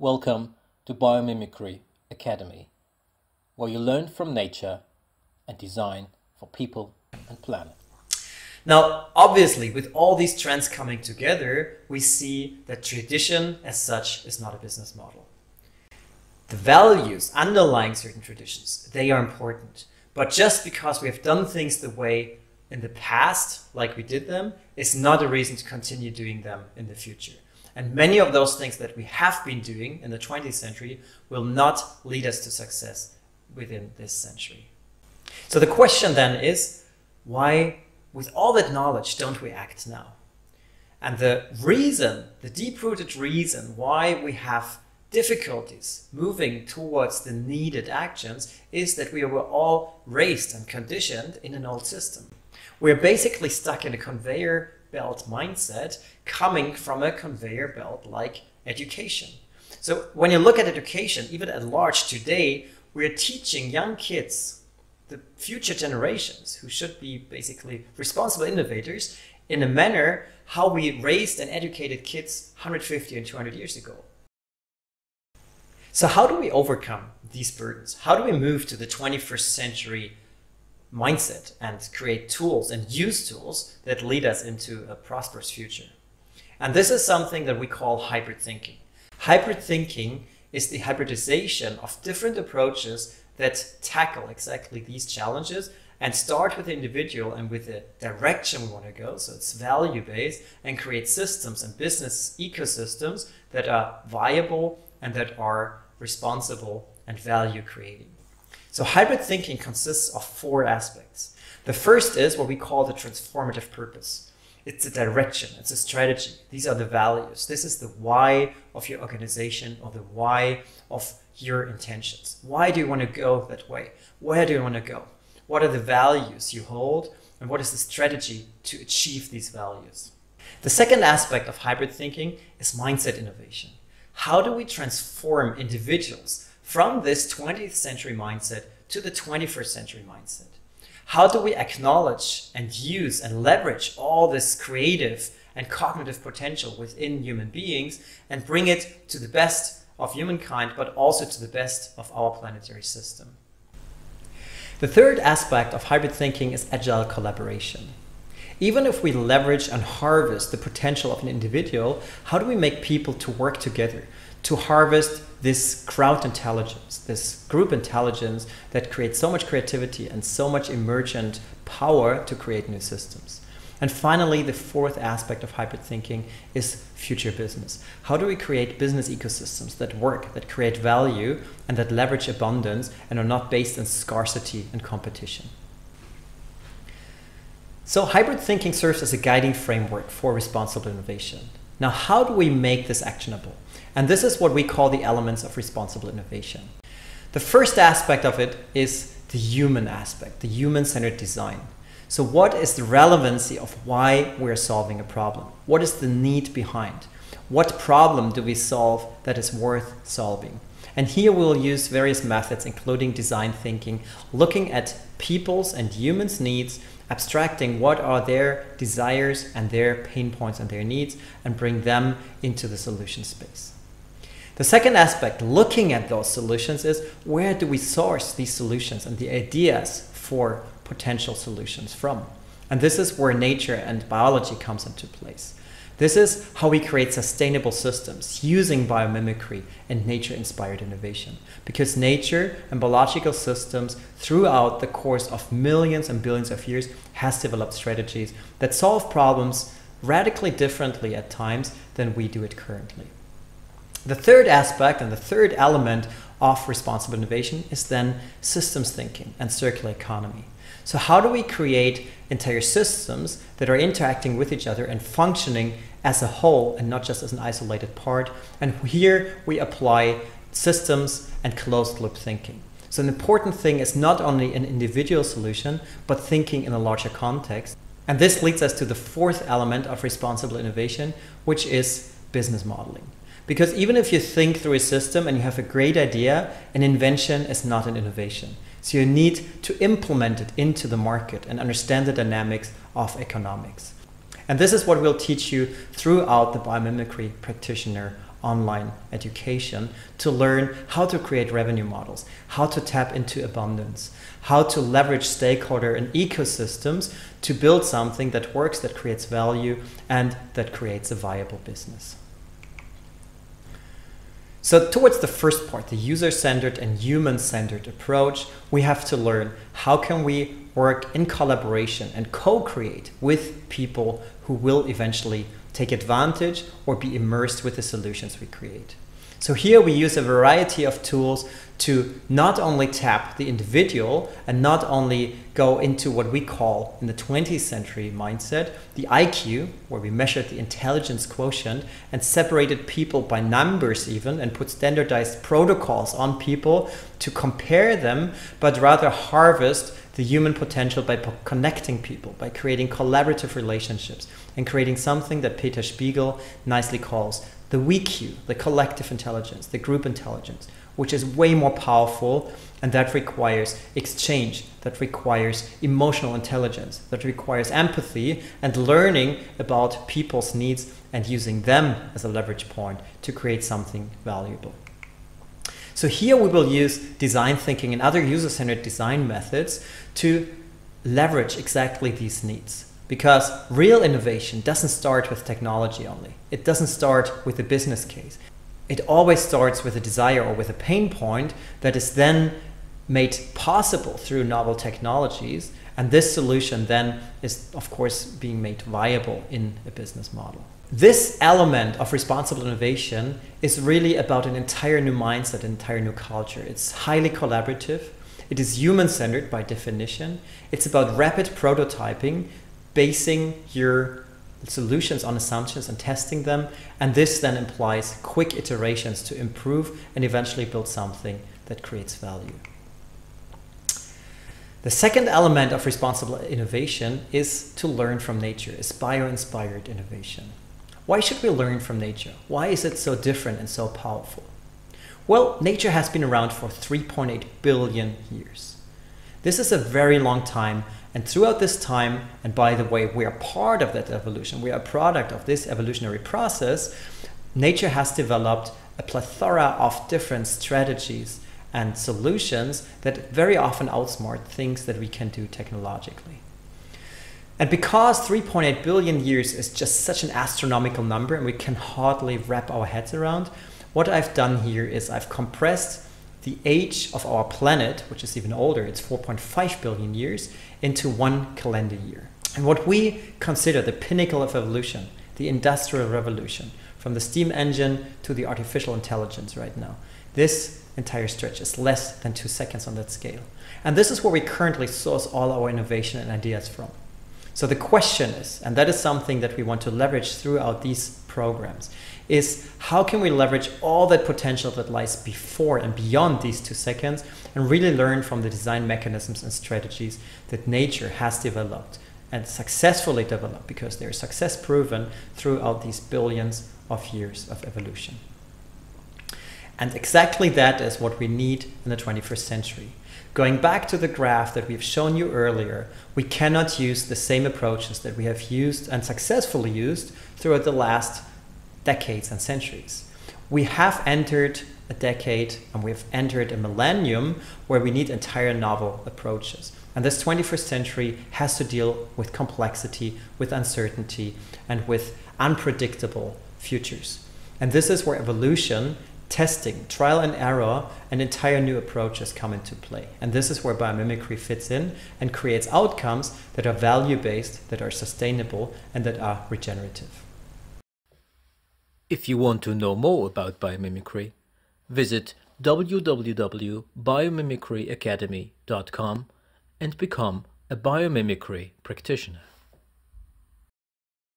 Welcome to Biomimicry Academy, where you learn from nature and design for people and planet. Now, obviously, with all these trends coming together, we see that tradition as such is not a business model. The values underlying certain traditions, they are important. But just because we have done things the way in the past, like we did them, is not a reason to continue doing them in the future. And many of those things that we have been doing in the 20th century will not lead us to success within this century. So the question then is why, with all that knowledge, don't we act now? And the reason, the deep rooted reason why we have difficulties moving towards the needed actions is that we were all raised and conditioned in an old system. We're basically stuck in a conveyor belt mindset coming from a conveyor belt like education. So when you look at education, even at large today, we're teaching young kids, the future generations who should be basically responsible innovators, in a manner how we raised and educated kids 150 and 200 years ago. So how do we overcome these burdens? How do we move to the 21st century mindset and create tools and use tools that lead us into a prosperous future. And this is something that we call hybrid thinking. Hybrid thinking is the hybridization of different approaches that tackle exactly these challenges and start with the individual and with the direction we want to go. So it's value based and create systems and business ecosystems that are viable and that are responsible and value creating. So hybrid thinking consists of four aspects. The first is what we call the transformative purpose. It's a direction, it's a strategy. These are the values. This is the why of your organization or the why of your intentions. Why do you want to go that way? Where do you want to go? What are the values you hold? And what is the strategy to achieve these values? The second aspect of hybrid thinking is mindset innovation. How do we transform individuals from this 20th century mindset to the 21st century mindset? How do we acknowledge and use and leverage all this creative and cognitive potential within human beings and bring it to the best of humankind, but also to the best of our planetary system? The third aspect of hybrid thinking is agile collaboration. Even if we leverage and harvest the potential of an individual, how do we make people to work together to harvest this crowd intelligence, this group intelligence that creates so much creativity and so much emergent power to create new systems. And finally, the fourth aspect of hybrid thinking is future business. How do we create business ecosystems that work, that create value, and that leverage abundance and are not based on scarcity and competition? So, hybrid thinking serves as a guiding framework for responsible innovation. Now, how do we make this actionable? And this is what we call the elements of responsible innovation. The first aspect of it is the human aspect, the human centered design. So, what is the relevancy of why we're solving a problem? What is the need behind? What problem do we solve that is worth solving? And here we'll use various methods, including design thinking, looking at people's and humans' needs, abstracting what are their desires and their pain points and their needs, and bring them into the solution space. The second aspect, looking at those solutions, is where do we source these solutions and the ideas for potential solutions from? And this is where nature and biology comes into place. This is how we create sustainable systems using biomimicry and nature inspired innovation. Because nature and biological systems, throughout the course of millions and billions of years, has developed strategies that solve problems radically differently at times than we do it currently. The third aspect and the third element of responsible innovation is then systems thinking and circular economy. So, how do we create entire systems that are interacting with each other and functioning as a whole and not just as an isolated part? And here we apply systems and closed loop thinking. So, an important thing is not only an individual solution, but thinking in a larger context. And this leads us to the fourth element of responsible innovation, which is business modeling. Because even if you think through a system and you have a great idea, an invention is not an innovation. So you need to implement it into the market and understand the dynamics of economics. And this is what we'll teach you throughout the biomimicry practitioner online education to learn how to create revenue models, how to tap into abundance, how to leverage stakeholder and ecosystems to build something that works, that creates value, and that creates a viable business. So towards the first part, the user-centered and human-centered approach, we have to learn how can we work in collaboration and co-create with people who will eventually take advantage or be immersed with the solutions we create. So here we use a variety of tools to not only tap the individual and not only go into what we call in the 20th century mindset, the IQ, where we measured the intelligence quotient and separated people by numbers even and put standardized protocols on people to compare them, but rather harvest the human potential by connecting people, by creating collaborative relationships and creating something that Peter Spiegel nicely calls the WeQ, the collective intelligence, the group intelligence, which is way more powerful and that requires exchange, that requires emotional intelligence, that requires empathy and learning about people's needs and using them as a leverage point to create something valuable. So here we will use design thinking and other user-centered design methods to leverage exactly these needs. Because real innovation doesn't start with technology only. It doesn't start with a business case. It always starts with a desire or with a pain point that is then made possible through novel technologies. And this solution then is, of course, being made viable in a business model. This element of responsible innovation is really about an entire new mindset, an entire new culture. It's highly collaborative. It is human centered by definition. It's about rapid prototyping, basing your solutions on assumptions and testing them. And this then implies quick iterations to improve and eventually build something that creates value. The second element of responsible innovation is to learn from nature, is bio-inspired innovation. Why should we learn from nature? Why is it so different and so powerful? Well, nature has been around for 3.8 billion years. This is a very long time, and throughout this time, and by the way, we are part of that evolution, we are a product of this evolutionary process, nature has developed a plethora of different strategies and solutions that very often outsmart things that we can do technologically. And because 3.8 billion years is just such an astronomical number and we can hardly wrap our heads around, what I've done here is I've compressed the age of our planet, which is even older, it's 4.5 billion years, into one calendar year. And what we consider the pinnacle of evolution, the industrial revolution, from the steam engine to the artificial intelligence right now, this entire stretch is less than two seconds on that scale. And this is where we currently source all our innovation and ideas from. So the question is, and that is something that we want to leverage throughout these programs, is how can we leverage all that potential that lies before and beyond these two seconds and really learn from the design mechanisms and strategies that nature has developed and successfully developed because they're success proven throughout these billions of years of evolution. And exactly that is what we need in the 21st century. Going back to the graph that we've shown you earlier, we cannot use the same approaches that we have used and successfully used throughout the last decades and centuries. We have entered a decade and we've entered a millennium where we need entire novel approaches. And this 21st century has to deal with complexity, with uncertainty, and with unpredictable futures. And this is where evolution testing, trial and error, an entire new approach has come into play. And this is where biomimicry fits in and creates outcomes that are value-based, that are sustainable, and that are regenerative. If you want to know more about biomimicry, visit www.biomimicryacademy.com and become a biomimicry practitioner.